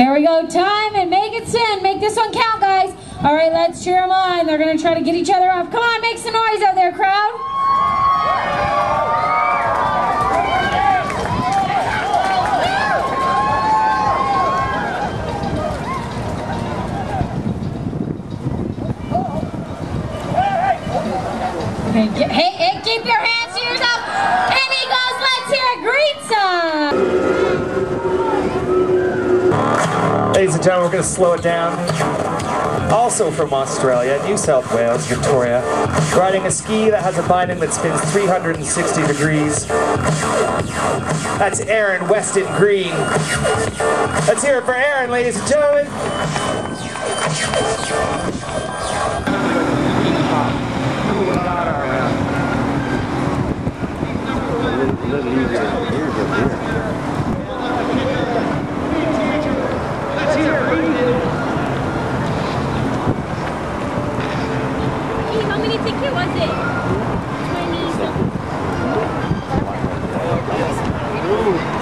There we go, time and make it 10. Make this one count, guys. All right, let's cheer them on. They're gonna try to get each other off. Come on, make some noise out there, crowd. Hey, hey, keep your hands to yourself. Ladies and gentlemen, we're going to slow it down. Also from Australia, New South Wales, Victoria, riding a ski that has a binding that spins 360 degrees. That's Aaron Weston Green. Let's hear it for Aaron, ladies and gentlemen.